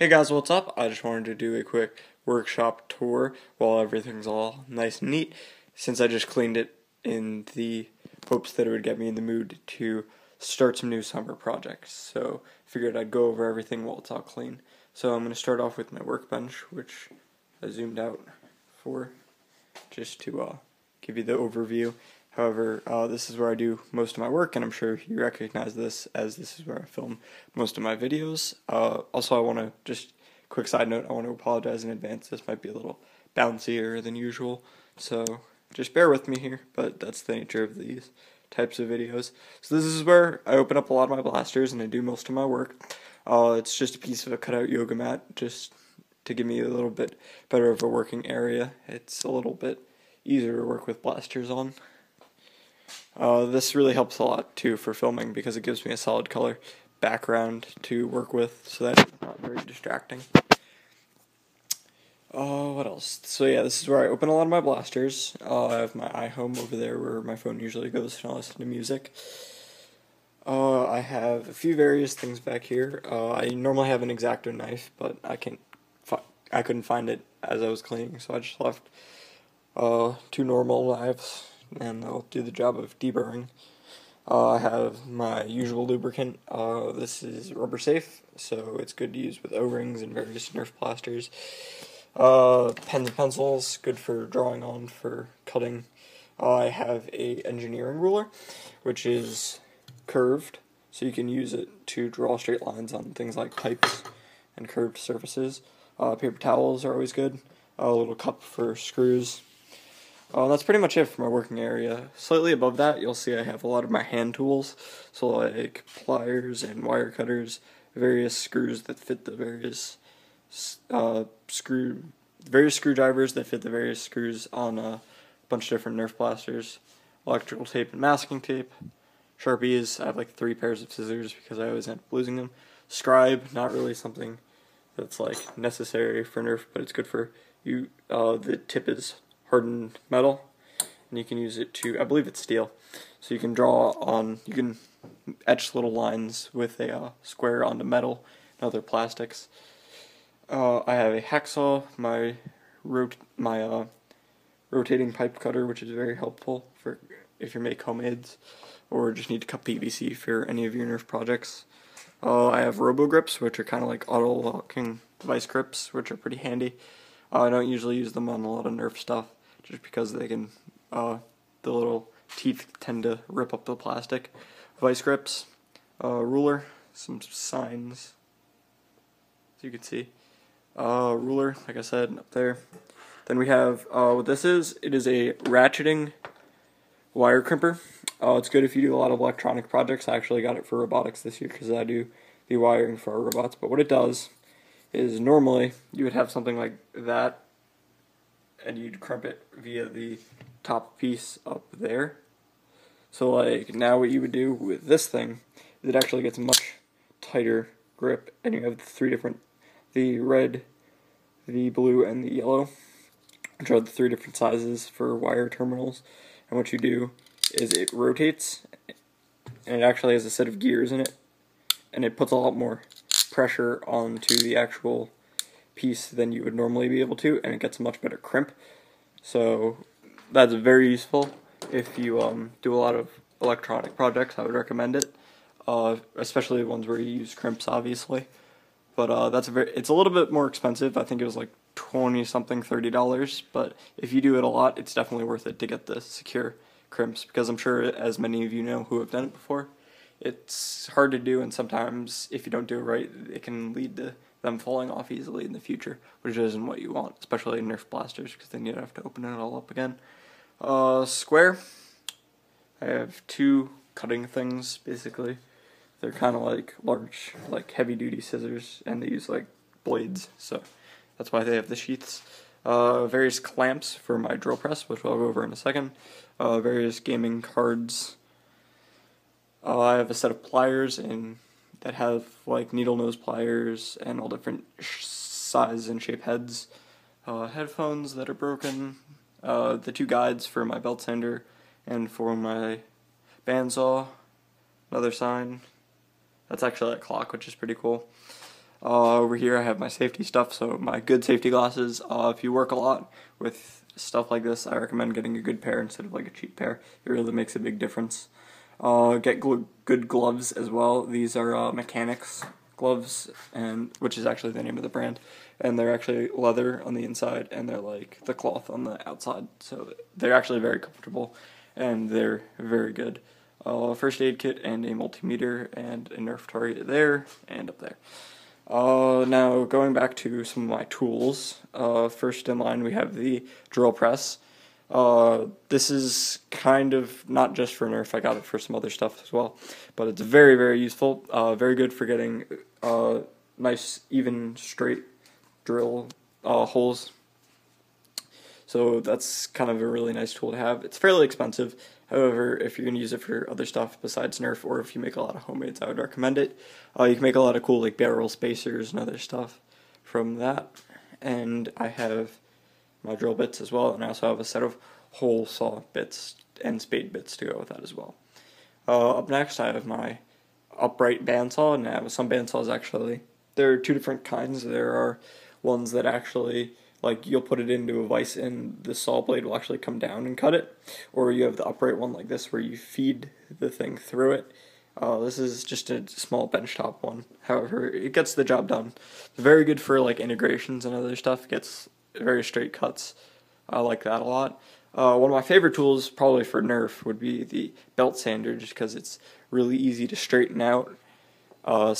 Hey guys, what's up? I just wanted to do a quick workshop tour while everything's all nice and neat since I just cleaned it in the hopes that it would get me in the mood to start some new summer projects. So figured I'd go over everything while it's all clean. So I'm going to start off with my workbench, which I zoomed out for just to uh, give you the overview. However, uh, this is where I do most of my work, and I'm sure you recognize this as this is where I film most of my videos. Uh, also, I want to just quick side note: I want to apologize in advance. This might be a little bouncier than usual, so just bear with me here. But that's the nature of these types of videos. So this is where I open up a lot of my blasters and I do most of my work. Uh, it's just a piece of a cutout yoga mat, just to give me a little bit better of a working area. It's a little bit easier to work with blasters on. Uh, this really helps a lot too for filming because it gives me a solid color background to work with so that it's not very distracting. Oh, uh, what else? So yeah, this is where I open a lot of my blasters. Uh, I have my iHome over there where my phone usually goes when I listen to music. Uh, I have a few various things back here. Uh, I normally have an X-Acto knife, but I can't. fi- I couldn't find it as I was cleaning, so I just left uh, two normal knives and they'll do the job of deburring. Uh, I have my usual lubricant. Uh, this is rubber safe, so it's good to use with O-rings and various Nerf blasters. Uh, pens and pencils, good for drawing on, for cutting. I have a engineering ruler, which is curved, so you can use it to draw straight lines on things like pipes and curved surfaces. Uh, paper towels are always good. A little cup for screws, uh, that's pretty much it for my working area. Slightly above that, you'll see I have a lot of my hand tools, so like pliers and wire cutters, various screws that fit the various uh, screw, various screwdrivers that fit the various screws on a bunch of different Nerf blasters, electrical tape and masking tape, sharpies. I have like three pairs of scissors because I always end up losing them. Scribe, not really something that's like necessary for Nerf, but it's good for you. Uh, the tip is hardened metal and you can use it to I believe it's steel. So you can draw on you can etch little lines with a uh, square onto metal and other plastics. Uh, I have a hacksaw my rot my uh, rotating pipe cutter which is very helpful for if you make homemades or just need to cut PVC for any of your Nerf projects. Uh, I have robo grips which are kind of like auto locking vice grips which are pretty handy. Uh, I don't usually use them on a lot of Nerf stuff just because they can, uh, the little teeth tend to rip up the plastic. Vice grips, uh, ruler, some signs, as you can see. Uh, ruler, like I said, up there. Then we have, uh, what this is, it is a ratcheting wire crimper. Uh, it's good if you do a lot of electronic projects. I actually got it for robotics this year because I do the wiring for our robots. But what it does is normally you would have something like that and you'd crimp it via the top piece up there. So like now what you would do with this thing is it actually gets a much tighter grip and you have the three different the red, the blue and the yellow which are the three different sizes for wire terminals and what you do is it rotates and it actually has a set of gears in it and it puts a lot more pressure onto the actual piece than you would normally be able to, and it gets a much better crimp. So that's very useful if you um, do a lot of electronic projects. I would recommend it, uh, especially ones where you use crimps, obviously. But uh, that's a very it's a little bit more expensive. I think it was like twenty something, thirty dollars. But if you do it a lot, it's definitely worth it to get the secure crimps because I'm sure, as many of you know who have done it before, it's hard to do, and sometimes if you don't do it right, it can lead to them falling off easily in the future, which isn't what you want, especially in Nerf blasters, because then you'd have to open it all up again. Uh, square. I have two cutting things, basically. They're kind of like large, like heavy duty scissors, and they use like blades, so that's why they have the sheaths. Uh, various clamps for my drill press, which I'll go over in a second. Uh, various gaming cards. Uh, I have a set of pliers and that have like needle nose pliers and all different size and shape heads, uh, headphones that are broken, uh, the two guides for my belt sander and for my bandsaw, another sign. That's actually a clock, which is pretty cool. Uh, over here I have my safety stuff, so my good safety glasses. Uh, if you work a lot with stuff like this, I recommend getting a good pair instead of like a cheap pair. It really makes a big difference. Uh, get gl good gloves as well. These are uh, mechanics gloves, and which is actually the name of the brand, and they're actually leather on the inside, and they're like the cloth on the outside. So they're actually very comfortable, and they're very good. Uh, first aid kit and a multimeter and a Nerf target there and up there. Uh, now going back to some of my tools. Uh, first in line we have the drill press. Uh, this is kind of not just for Nerf, I got it for some other stuff as well, but it's very, very useful. Uh, very good for getting uh, nice, even, straight drill uh, holes. So that's kind of a really nice tool to have. It's fairly expensive. However, if you're going to use it for other stuff besides Nerf, or if you make a lot of homemades, I would recommend it. Uh, you can make a lot of cool like barrel spacers and other stuff from that. And I have my drill bits as well, and I also have a set of hole saw bits and spade bits to go with that as well. Uh, up next, I have my upright bandsaw, and I have some bandsaws actually. There are two different kinds. There are ones that actually like you'll put it into a vise and the saw blade will actually come down and cut it or you have the upright one like this where you feed the thing through it uh, this is just a small benchtop one however it gets the job done very good for like integrations and other stuff it gets very straight cuts i like that a lot uh, one of my favorite tools probably for nerf would be the belt sander just because it's really easy to straighten out uh,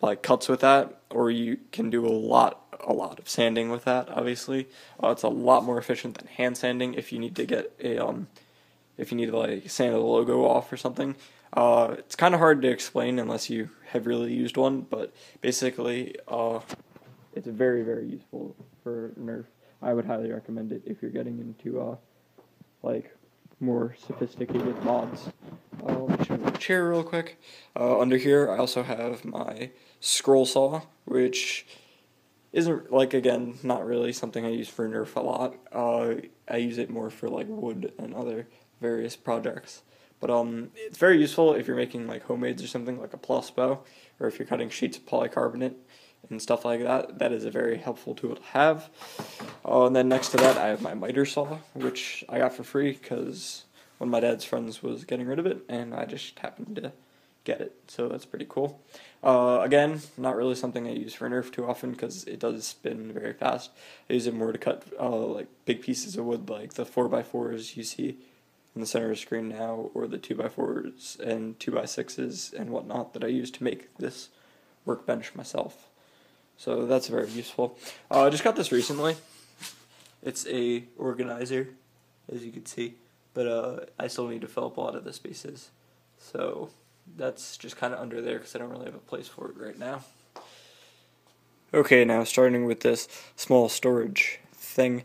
like cuts with that or you can do a lot a lot of sanding with that. Obviously, uh, it's a lot more efficient than hand sanding if you need to get a um, if you need to like sand the logo off or something. Uh, it's kind of hard to explain unless you have really used one, but basically, uh, it's very very useful for Nerf. I would highly recommend it if you're getting into uh, like more sophisticated mods. The chair real quick. Uh, under here, I also have my scroll saw, which isn't like again not really something I use for Nerf a lot. Uh, I use it more for like wood and other various projects. But um, it's very useful if you're making like homemades or something like a plus bow, or if you're cutting sheets of polycarbonate and stuff like that. That is a very helpful tool to have. Oh, and then next to that, I have my miter saw, which I got for free because one of my dad's friends was getting rid of it, and I just happened to get it. So that's pretty cool. Uh, again, not really something I use for Nerf too often because it does spin very fast. I use it more to cut uh, like big pieces of wood, like the 4x4s you see in the center of the screen now, or the 2x4s and 2x6s and whatnot that I use to make this workbench myself. So that's very useful. Uh, I just got this recently. It's a organizer, as you can see, but uh, I still need to fill up a lot of the spaces. So that's just kind of under there because I don't really have a place for it right now. Okay, now starting with this small storage thing.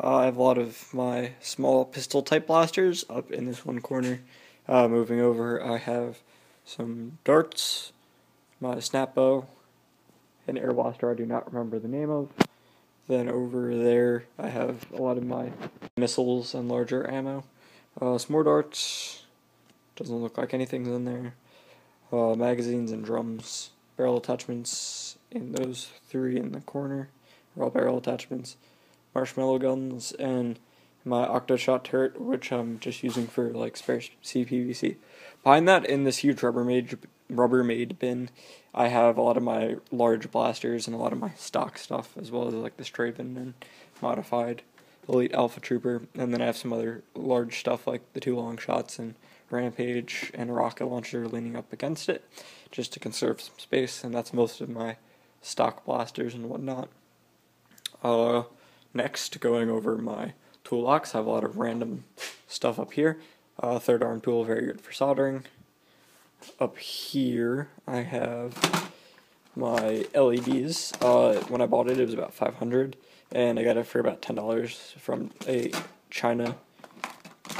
Uh, I have a lot of my small pistol type blasters up in this one corner. Uh, moving over, I have some darts, my snap bow, an air blaster I do not remember the name of. Then over there, I have a lot of my missiles and larger ammo. Uh, some more darts. Doesn't look like anything's in there uh, magazines and drums, barrel attachments in those three in the corner, all barrel attachments, marshmallow guns, and my Octoshot turret, which I'm just using for like spare CPVC. Behind that, in this huge Rubbermaid Rubbermaid bin, I have a lot of my large blasters and a lot of my stock stuff, as well as like the Straven and modified Elite Alpha Trooper, and then I have some other large stuff like the two long shots and Rampage and rocket launcher leaning up against it just to conserve some space, and that's most of my stock blasters and whatnot. Uh, next, going over my tool locks, I have a lot of random stuff up here. Uh, third arm tool, very good for soldering. Up here, I have my LEDs. Uh, when I bought it, it was about 500 and I got it for about $10 from a China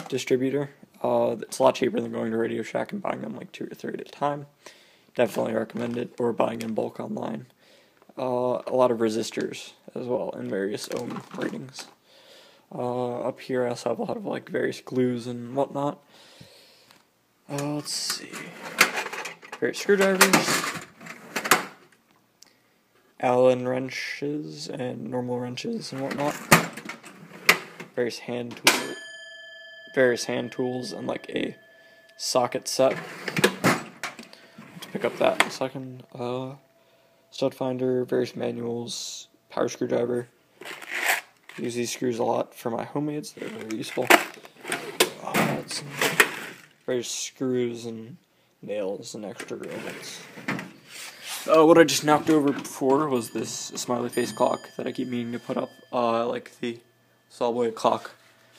distributor. Uh, it's a lot cheaper than going to Radio Shack and buying them like two or three at a time. Definitely recommend it, or buying in bulk online. Uh, a lot of resistors as well, and various ohm ratings. Uh, up here, I also have a lot of like various glues and whatnot. Uh, let's see. Various screwdrivers. Allen wrenches and normal wrenches and whatnot. Various hand tools, various hand tools, and like a socket set. To pick up that in a second. Uh, stud finder, various manuals, power screwdriver. Use these screws a lot for my homemades. They're very useful. Uh, various screws and nails and extra elements. Uh, what I just knocked over before was this smiley face clock that I keep meaning to put up. Uh, I like the saw blade clock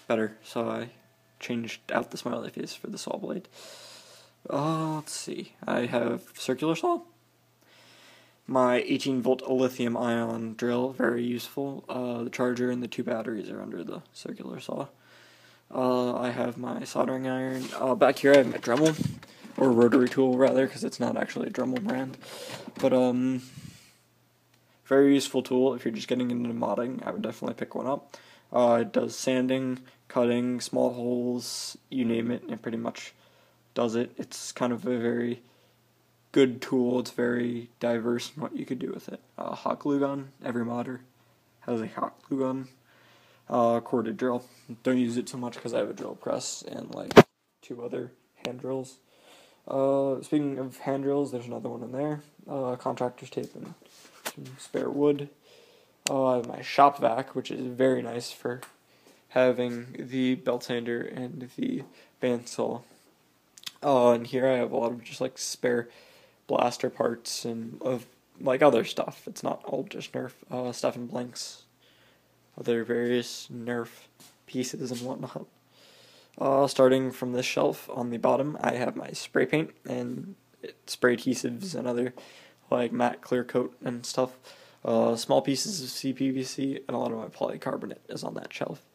better, so I changed out the smiley face for the saw blade. Uh, let's see. I have circular saw. My 18 volt lithium ion drill, very useful. Uh, the charger and the two batteries are under the circular saw. Uh, I have my soldering iron. Uh, back here I have my Dremel or rotary tool rather, because it's not actually a Dremel brand. But um, very useful tool if you're just getting into modding. I would definitely pick one up. Uh, it does sanding, cutting, small holes, you name it, it pretty much does it. It's kind of a very good tool. It's very diverse in what you could do with it. Uh, hot glue gun. Every modder has a hot glue gun. Uh, corded drill. Don't use it too much because I have a drill press and like two other hand drills. Uh, speaking of hand drills, there's another one in there. Uh, contractor's tape and some spare wood. Uh, my shop vac, which is very nice for having the belt sander and the bandsaw. Uh, and here I have a lot of just like spare blaster parts and of like other stuff. It's not all just Nerf uh, stuff and blanks, other various Nerf pieces and whatnot. Uh, starting from this shelf on the bottom, I have my spray paint and spray adhesives and other like matte clear coat and stuff. Uh, small pieces of CPVC and a lot of my polycarbonate is on that shelf.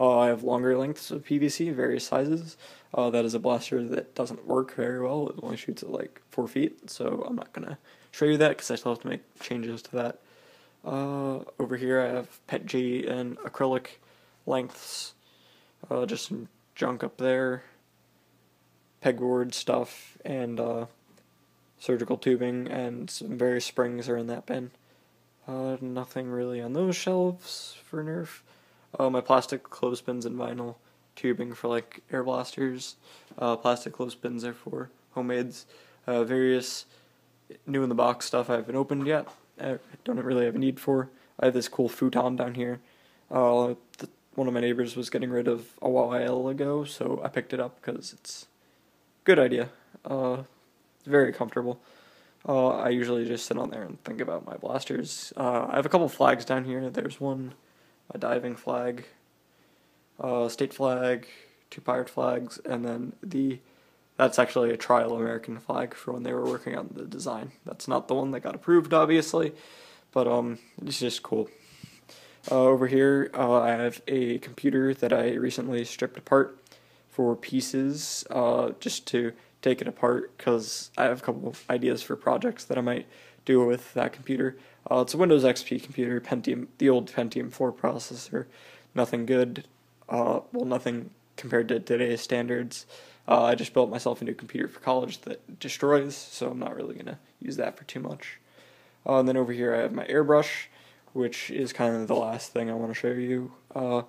Uh, I have longer lengths of PVC, various sizes. Uh, that is a blaster that doesn't work very well. It only shoots at like four feet, so I'm not gonna show you that because I still have to make changes to that. Uh, over here, I have PETG and acrylic lengths. Uh, just some junk up there, pegboard stuff, and uh, surgical tubing, and some various springs are in that bin. Uh, nothing really on those shelves for Nerf. Uh, my plastic clothespins and vinyl tubing for like air blasters. Uh, plastic clothespins are for homemades. Uh, various new in the box stuff I haven't opened yet. I don't really have a need for. I have this cool futon down here. Uh, one of my neighbors was getting rid of a while ago, so I picked it up because it's good idea. Uh, very comfortable. Uh, I usually just sit on there and think about my blasters. Uh, I have a couple flags down here. There's one, a diving flag, state flag, two pirate flags, and then the that's actually a trial American flag for when they were working on the design. That's not the one that got approved, obviously, but um, it's just cool. Uh, over here, uh, I have a computer that I recently stripped apart for pieces, uh, just to take it apart because I have a couple of ideas for projects that I might do with that computer. Uh, it's a Windows XP computer, Pentium, the old Pentium 4 processor. Nothing good, uh, well, nothing compared to today's standards. Uh, I just built myself a new computer for college that destroys, so I'm not really going to use that for too much. and then over here, I have my airbrush which is kind of the last thing I want to show you. Uh,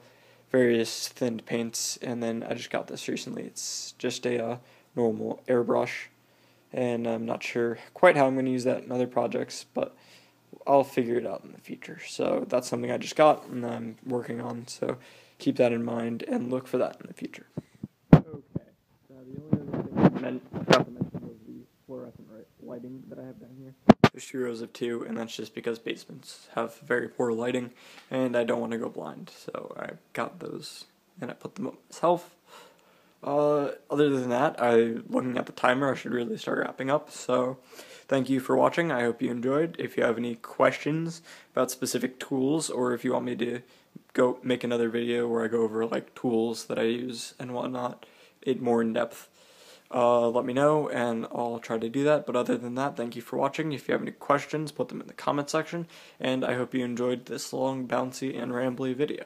various thinned paints, and then I just got this recently. It's just a uh, normal airbrush, and I'm not sure quite how I'm going to use that in other projects, but I'll figure it out in the future. So that's something I just got and I'm working on, so keep that in mind and look for that in the future. Okay, now the only other thing I meant, forgot to mention was the fluorescent lighting that I have down here. There's two rows of two, and that's just because basements have very poor lighting, and I don't want to go blind, so I got those, and I put them up myself. Uh, other than that, I looking at the timer, I should really start wrapping up. So, thank you for watching. I hope you enjoyed. If you have any questions about specific tools, or if you want me to go make another video where I go over like tools that I use and whatnot, it more in depth, uh, let me know and I'll try to do that. But other than that, thank you for watching. If you have any questions, put them in the comment section. And I hope you enjoyed this long, bouncy, and rambly video.